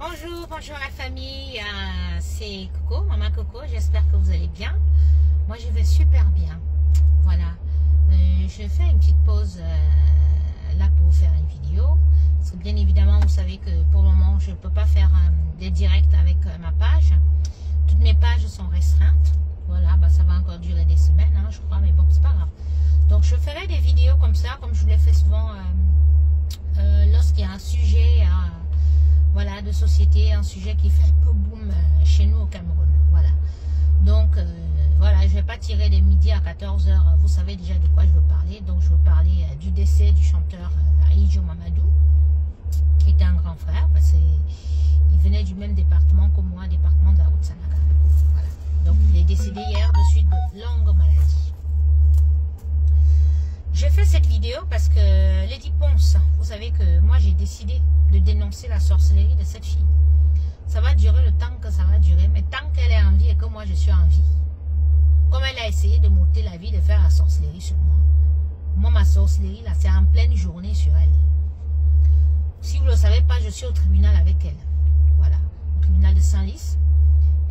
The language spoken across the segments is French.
Bonjour, bonjour la famille, euh, c'est Coco, Maman Coco, j'espère que vous allez bien. Moi je vais super bien, voilà. Euh, je fais une petite pause euh, là pour faire une vidéo. Parce que bien évidemment, vous savez que pour le moment, je ne peux pas faire des directs avec ma page. Toutes mes pages sont restreintes. Voilà, bah, ça va encore durer des semaines, hein, je crois, mais bon, c'est pas grave. Donc je ferai des vidéos comme ça, comme je vous l'ai fait souvent lorsqu'il y a un sujet euh, voilà, de société, un sujet qui fait un peu boom euh, chez nous au Cameroun. Voilà. Donc euh, voilà, je ne vais pas tirer des midi à 14h. Vous savez déjà de quoi je veux parler. Donc je veux parler euh, du décès du chanteur euh, Aïdjo Mamadou, qui était un grand frère, parce qu'il venait du même département que moi, département de la Haute-Sanaga. Voilà. Donc il est décédé hier de suite de longues maladies. Je fais cette vidéo parce que Vous savez que moi j'ai décidé de dénoncer la sorcellerie de cette fille. Ça va durer le temps que ça va durer, mais tant qu'elle est en vie et que moi je suis en vie, comme elle a essayé de m'ôter la vie, de faire la sorcellerie sur moi, moi ma sorcellerie là, c'est en pleine journée sur elle. Si vous ne le savez pas, je suis au tribunal avec elle. Voilà, au tribunal de Saint-Lys.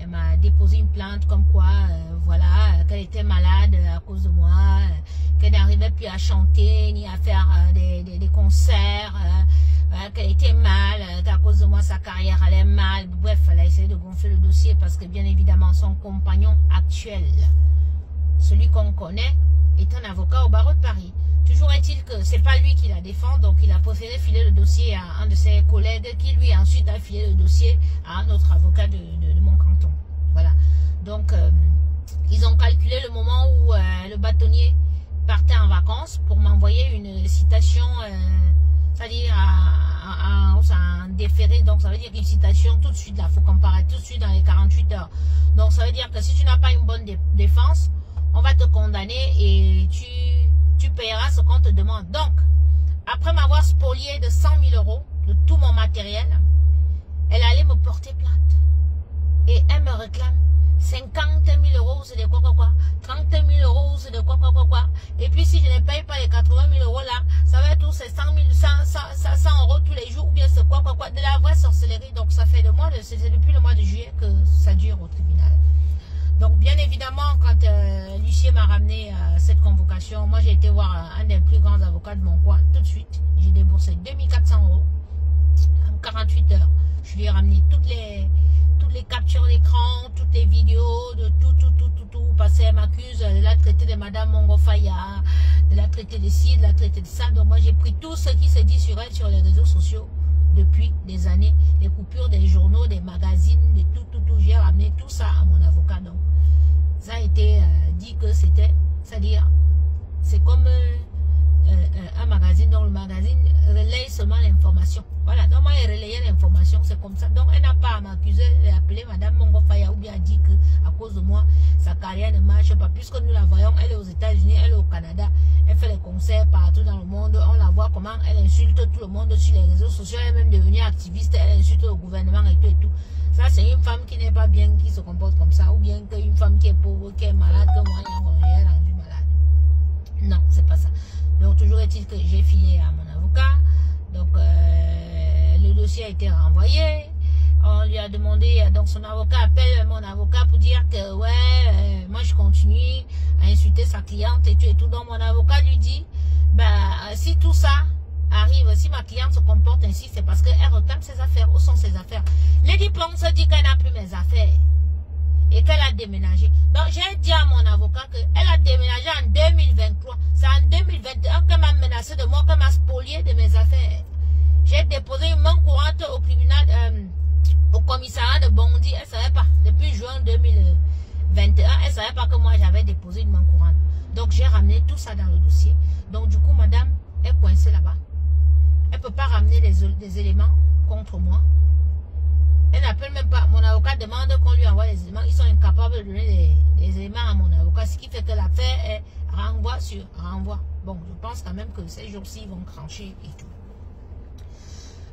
Elle m'a déposé une plainte comme quoi, euh, voilà, qu'elle était malade euh, à cause de moi, euh, qu'elle n'arrivait plus à chanter ni à faire des, des- concerts, qu'elle était mal, qu'à cause de moi sa carrière allait mal. Bref, elle a essayé de gonfler le dossier parce que bien évidemment son compagnon actuel, celui qu'on connaît, est un avocat au barreau de Paris. Toujours est-il que c'est pas lui qui la défend, donc il a préféré filer le dossier à un de ses collègues qui lui ensuite a filé le dossier à un autre avocat de, mon canton. Voilà. Donc euh, ils ont calculé le moment où euh, le bâtonnier partait en vacances pour m'envoyer une citation, euh, c'est-à-dire à, en déféré, donc ça veut dire une citation tout de suite, là, faut comparer tout de suite dans les 48 heures. Donc ça veut dire que si tu n'as pas une bonne dé- défense, on va te condamner et tu, tu payeras ce qu'on te demande. Donc, après m'avoir spolié de 100 000 euros de tout mon matériel, elle allait me porter plainte. Et elle me réclame 50 000 euros, c'est de quoi quoi quoi. 30 000 euros, c'est de quoi quoi quoi quoi. Et puis si je ne paye pas les 80 000 euros là, ça va être tous ces 100 000, 100, 100, 100, 100 euros tous les jours, ou bien c'est quoi quoi quoi. De la vraie sorcellerie. Donc ça fait c'est depuis le mois de juillet que ça dure au tribunal. Donc, bien évidemment, quand euh, l'huissier m'a ramené euh, cette convocation, moi j'ai été voir euh, un des plus grands avocats de mon coin tout de suite. J'ai déboursé 2400 euros en 48 heures. Je lui ai ramené toutes les, toutes les captures d'écran, toutes les vidéos, de tout, tout, tout, tout, tout. Parce qu'elle m'accuse de la traiter de Madame Mongo Faya, de la traiter de ci, de la traiter de ça. Donc, moi j'ai pris tout ce qui se dit sur elle sur les réseaux sociaux depuis des années. Les coupures des journaux, des magazines, de tout, tout, tout. J'ai ramené tout ça à mon avocat. Donc, ça a été euh, dit que c'était, Voilà, donc moi, elle relayait l'information, c'est comme ça. Donc, elle n'a pas à m'accuser, appelé Madame Mongo Faya ou bien dit que à cause de moi, sa carrière ne marche pas. Puisque nous la voyons, elle est aux États-Unis, elle est au Canada, elle fait des concerts partout dans le monde. On la voit comment elle insulte tout le monde sur les réseaux sociaux. Elle est même devenue activiste, elle insulte le gouvernement et tout et tout. Ça, c'est une femme qui n'est pas bien, qui se comporte comme ça. Ou bien qu'une femme qui est pauvre, qui est malade, que moi, elle est rendue malade. Non, c'est pas ça. Donc, toujours est-il que j'ai filé à mon avocat. Donc, euh, le dossier a été renvoyé. On lui a demandé, donc son avocat appelle mon avocat pour dire que, ouais, euh, moi je continue à insulter sa cliente et tout et tout. Donc, mon avocat lui dit, bah, euh, si tout ça arrive, si ma cliente se comporte ainsi, c'est parce qu'elle réclame ses affaires. Où sont ses affaires Lady Ponce dit qu'elle n'a plus mes affaires et qu'elle a déménagé. Donc j'ai dit à mon avocat qu'elle a déménagé en 2023. C'est en 2021 qu'elle m'a menacé de mort, qu'elle m'a spolié de mes affaires. J'ai déposé une main courante au tribunal, euh, au commissariat de Bondy. Elle ne savait pas. Depuis juin 2021, elle ne savait pas que moi j'avais déposé une main courante. Donc j'ai ramené tout ça dans le dossier. Donc du coup, madame est coincée là-bas. Elle ne peut pas ramener des, des éléments contre moi. Elle n'appelle même pas. Mon avocat demande qu'on lui envoie les éléments. Ils sont incapables de donner des éléments à mon avocat. Ce qui fait que l'affaire est renvoi sur renvoi. Bon, je pense quand même que ces jours-ci, vont crancher et tout.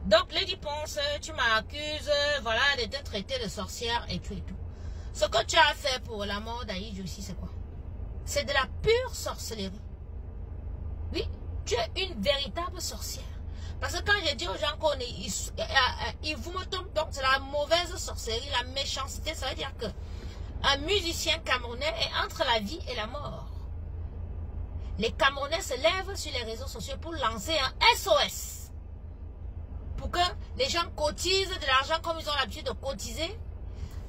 Donc, Lady Ponce, tu m'accuses, voilà, de te traiter de sorcière et tout et tout. Ce que tu as fait pour la mort d'Aïdjo ici, c'est quoi? C'est de la pure sorcellerie. Oui, tu es une véritable sorcière. Parce que quand je dis aux gens qu'on est, ils, ils vous me tombent, donc c'est la la méchanceté. Ça veut dire que un musicien camerounais est entre la vie et la mort. Les Camerounais se lèvent sur les réseaux sociaux pour lancer un SOS. Pour que les gens cotisent de l'argent comme ils ont l'habitude de cotiser.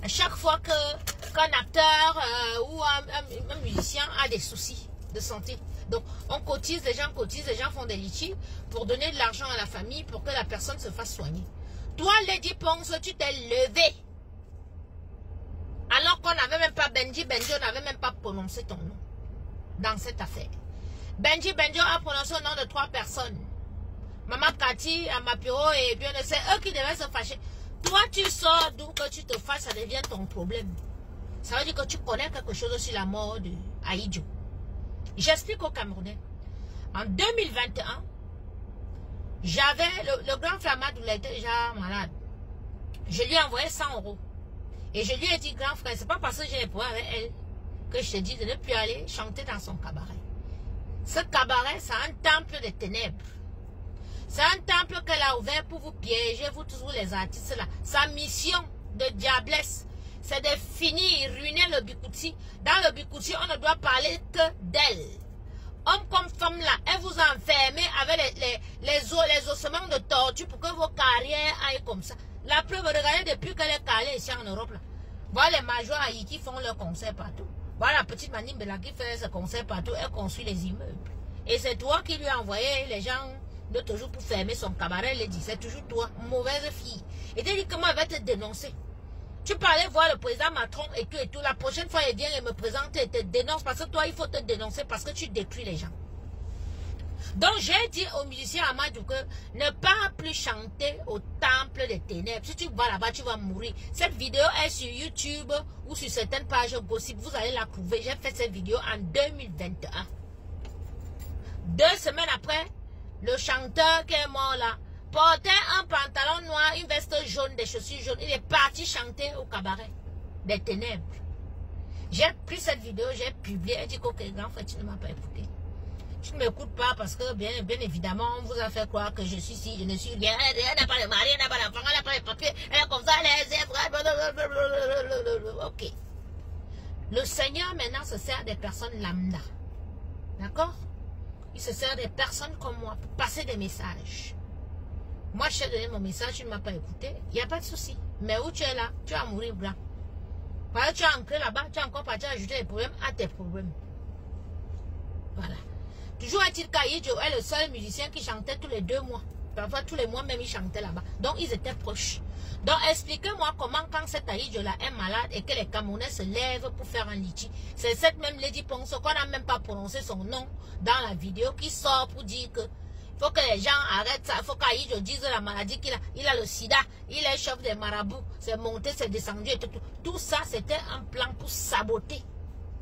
À chaque fois qu'un acteur euh, ou un, musicien a des soucis de santé. Donc, on cotise, les gens cotisent, les gens font des litiges pour donner de l'argent à la famille pour que la personne se fasse soigner. Toi, Lady Ponce, tu t'es levé. Alors qu'on n'avait même pas Benji, on n'avait même pas prononcé ton nom dans cette affaire. Benji Benjo a prononcé le nom de trois personnes. Maman Cathy, Amapiro et bien c'est eux qui devaient se fâcher. Toi, tu sors d'où que tu te fasses, ça devient ton problème. Ça veut dire que tu connais quelque chose sur la mort de. J'explique au Camerounais. En 2021, j'avais, le, grand flamand, il était déjà malade. Je lui ai envoyé 100 euros. Et je lui ai dit, grand frère, c'est pas parce que j'ai les avec elle que je te dis de ne plus aller chanter dans son cabaret. Ce cabaret, c'est un temple des ténèbres. C'est un temple qu'elle a ouvert pour vous piéger, vous tous les artistes là. Sa mission de diablesse, c'est de finir, ruiner le Bikouti. Dans le Bikouti, on ne doit parler que d'elle. Homme comme femme là, elle vous enferme avec les, les, les, ossements de tortue pour que vos carrières aillent comme ça. La preuve, regardez depuis qu'elle est calée ici en Europe là. Voilà les majors qui font leur concert partout. Voilà la petite Manime là qui fait ce concert partout, elle construit les immeubles. Et c'est toi qui lui as envoyé les gens de toujours pour fermer son cabaret. Elle dit, c'est toujours toi, mauvaise fille. Et tu dit comment elle va te dénoncer. Tu peux aller voir le président Macron et tout et tout. La prochaine fois, il vient et me présente et te dénonce parce que toi, il faut te dénoncer parce que tu détruis les gens. Donc, j'ai dit au musicien Amadou que ne pas plus chanter au temple des ténèbres. Si tu vas là-bas, tu vas mourir. Cette vidéo est sur YouTube ou sur certaines pages gossip. Vous allez la trouver. J'ai fait cette vidéo en 2021. Deux semaines après, le chanteur qui est mort là, portait un pantalon noir, une veste jaune, des chaussures jaunes. Il est parti chanter au cabaret des ténèbres. J'ai pris cette vidéo, j'ai publié, et dit que, ok, grand frère, tu ne m'as pas écouté. Tu ne m'écoutes pas parce que, bien, bien évidemment, on vous a fait croire que je suis si, je ne suis rien, elle n'a pas de mari, elle n'a pas d'enfant, elle n'a pas de papier, elle est comme ça, elle est Ok. Le Seigneur maintenant se sert des personnes lambda. D'accord? Il se sert des personnes comme moi pour passer des messages. Moi, je t'ai donné mon message, tu ne m'as pas écouté. Il n'y a pas de souci. Mais où tu es là, tu vas mourir blanc. Tu as ancré là-bas, tu as encore parti ajouter des problèmes à tes problèmes. Voilà. Toujours est-il qu'Aïdjo est le seul musicien qui chantait tous les deux mois. Parfois, tous les mois même, il chantait là-bas. Donc, ils étaient proches. Donc, expliquez-moi comment, quand cette Aïdjo-là est malade et que les Camerounais se lèvent pour faire un litchi, c'est cette même Lady Ponso qu'on n'a même pas prononcé son nom dans la vidéo qui sort pour dire que faut que les gens arrêtent ça. Il faut qu'Aïdjo dise la maladie qu'il a. Il a le sida, il est chef des marabouts, c'est monté, c'est descendu et tout. Tout ça, c'était un plan pour saboter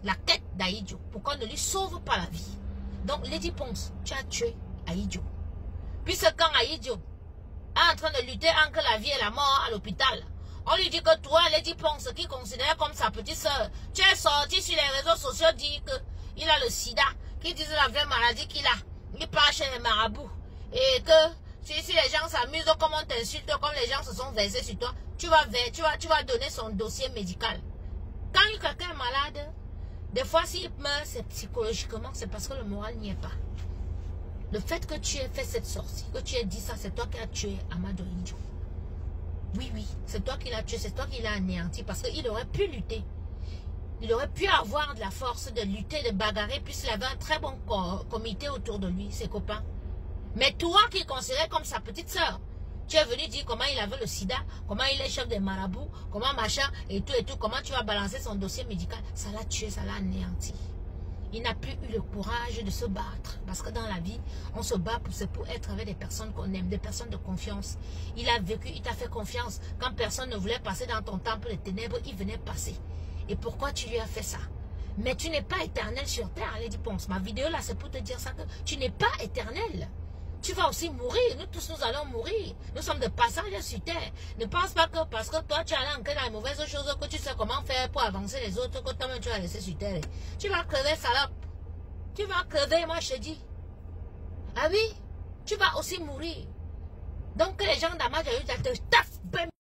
la tête d'Aïdjo, pour qu'on ne lui sauve pas la vie. Donc, Lady Ponce, tu as tué Aïdjo. Puisque quand Aïdjo est en train de lutter entre la vie et la mort à l'hôpital, on lui dit que toi, Lady Ponce, qui considère comme sa petite soeur, tu es sorti sur les réseaux sociaux dire qu'il a le sida, qu'il dit la vraie maladie qu'il a. Il part chez les marabouts. Et que si, si les gens s'amusent, comme on t'insulte, comme les gens se sont versés sur toi, tu vas, tu vas, tu vas donner son dossier médical. Quand quelqu'un est malade, des fois, s'il meurt, c'est psychologiquement, c'est parce que le moral n'y est pas. Le fait que tu aies fait cette sortie, que tu aies dit ça, c'est toi qui as tué Amadou Indjo. Oui, oui, c'est toi qui l'as tué, c'est toi qui l'as anéanti parce qu'il aurait pu lutter. Il aurait pu avoir de la force de lutter, de bagarrer, puisqu'il avait un très bon comité autour de lui, ses copains. Mais toi qui considères comme sa petite sœur, tu es venu dire comment il avait le sida, comment il est chef des marabouts, comment machin, et tout et tout, comment tu vas balancer son dossier médical. Ça l'a tué, ça l'a anéanti. Il n'a plus eu le courage de se battre. Parce que dans la vie, on se bat pour, pour être avec des personnes qu'on aime, des personnes de confiance. Il a vécu, il t'a fait confiance. Quand personne ne voulait passer dans ton temple de ténèbres, il venait passer. Et pourquoi tu lui as fait ça? Mais tu n'es pas éternel sur terre, Lady Ponce. Ma vidéo là, c'est pour te dire ça que tu n'es pas éternel tu vas aussi mourir. Nous tous, nous allons mourir. Nous sommes de passage sur terre. Ne pense pas que parce que toi, tu as allé dans les mauvaises choses, que tu sais comment faire pour avancer les autres, que toi-même, tu vas laisser sur terre. Tu vas crever, salope. Tu vas crever, moi, je te dis. Ah oui, tu vas aussi mourir. Donc, les gens d'Amad te taffent